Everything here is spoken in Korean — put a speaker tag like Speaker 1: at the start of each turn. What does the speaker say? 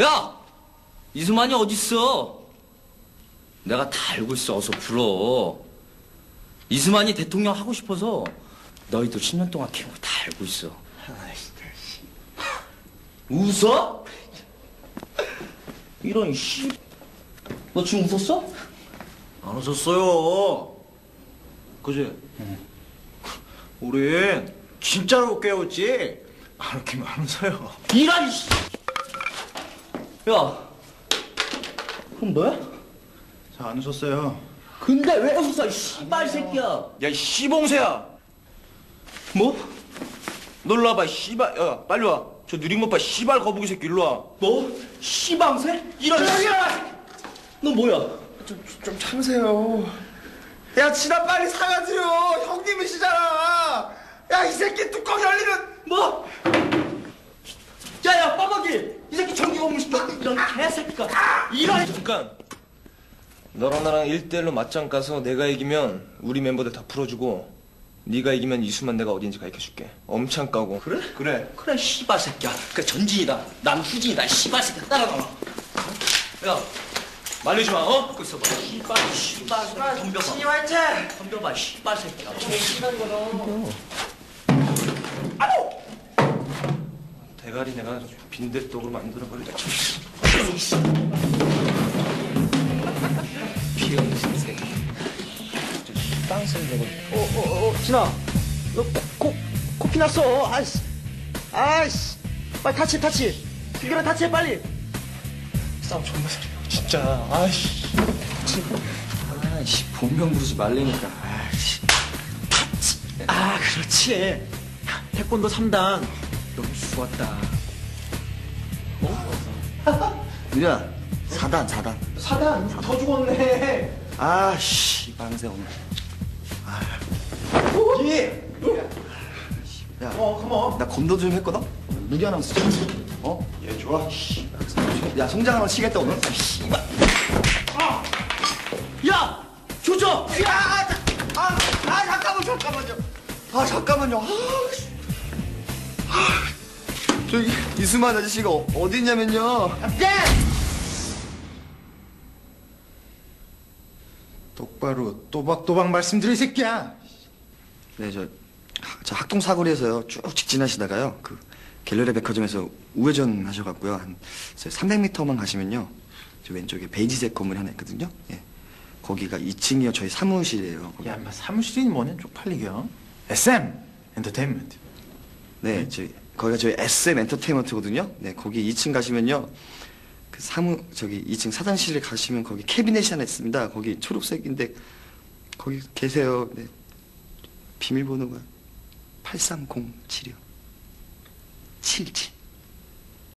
Speaker 1: 야! 이수만이 어딨어? 내가 다 알고 있어. 어서 불러. 이수만이 대통령 하고 싶어서 너희들 10년 동안 키운 거 다 알고 있어. 웃어? 이런 씨. 너 지금 웃었어?
Speaker 2: 안 웃었어요. 그지? 우린 진짜로 깨웠지. 안 웃기면 안 웃어요.
Speaker 1: 이런 씨. 야. 그럼 너야?
Speaker 2: 자, 안 웃었어요.
Speaker 1: 근데 왜 웃어? 이 씨발 새끼야.
Speaker 2: 야, 이 씨봉새야.
Speaker 1: 뭐?
Speaker 2: 놀러 와봐, 씨발. 야, 빨리 와. 저 느린 것 봐, 씨발 거북이 새끼 일로 와.
Speaker 1: 뭐? 씨방새? 이런 너 뭐야?
Speaker 2: 좀, 좀 참으세요. 야, 지나 빨리 사과드려. 형님이시잖아. 야, 이 새끼 뚜껑 열리면.
Speaker 1: 뭐? 야야 빠박이! 이 새끼 전기 고문 시켜 이런 개새끼가! 이런
Speaker 3: 잠깐. 너랑 나랑 1대1로 맞짱 까서 내가 이기면 우리 멤버들 다 풀어주고 네가 이기면 이수만 내가 어딘지 가르쳐줄게. 엄청 까고. 그래? 그래.
Speaker 1: 그래 씨발 새끼야. 그 전진이다. 난 후진이다. 씨발 새끼야. 따라 나와 야
Speaker 3: 말리지 마, 어?
Speaker 1: 갖고 있어봐. 씨발 씨발. 덤벼봐. 덤벼봐 씨발 새끼야
Speaker 3: 대가리 내가 빈대떡으로 만들어버리자.
Speaker 1: 비응신 새끼
Speaker 4: 어, 진아, 너 코, 코피 났어. 아이씨, 아이씨, 빨리 타치, 타치. 승결아 타치해 빨리.
Speaker 3: 싸움 존나 잘해. 진짜. 아이씨.
Speaker 1: 아이씨 본명 부르지 말라니까 아이씨
Speaker 4: 아, 그렇지. 태권도 3단. 좋았다.
Speaker 5: 유리야, 4단, 4단.
Speaker 4: 사단 더 죽었네.
Speaker 5: 아, 씨, 방세 오늘.
Speaker 4: 예.
Speaker 5: 야,
Speaker 4: 어, 컴온.
Speaker 5: 나 검도 좀 했거든? 무기 하나 쓰자. 어? 얘 좋아. 씨. 야, 성장 하나 치겠다, 오늘. 아, 씨발.
Speaker 1: 야 조져
Speaker 5: 야, 아, 아, 아, 잠깐만, 잠깐만요. 아, 잠깐만요. 아, 씨. 아, 저기, 이수만 아저씨가 어- 어디 있냐면요.
Speaker 2: 똑바로 또박또박 말씀드려, 이 새끼야.
Speaker 5: 네, 저, 하- 저 학동 사거리에서요, 쭉 직진하시다가요, 그, 갤러리 백화점에서 우회전 하셔갖고요, 한 300m만 가시면요, 저 왼쪽에 베이지색 건물이 하나 있거든요. 예. 거기가 2층이요, 저희 사무실이에요. 거기.
Speaker 2: 야, 인마 사무실이 뭐냐, 쪽팔리겨. SM 엔터테인먼트.
Speaker 5: 네, 저희, 거기가 저희 SM 엔터테인먼트거든요. 네, 거기 2층 가시면요, 그 사무, 저기 2층 사장실에 가시면 거기 캐비넷이 하나 있습니다. 거기 초록색인데, 거기 계세요. 네. 비밀번호가 8307이요. 77.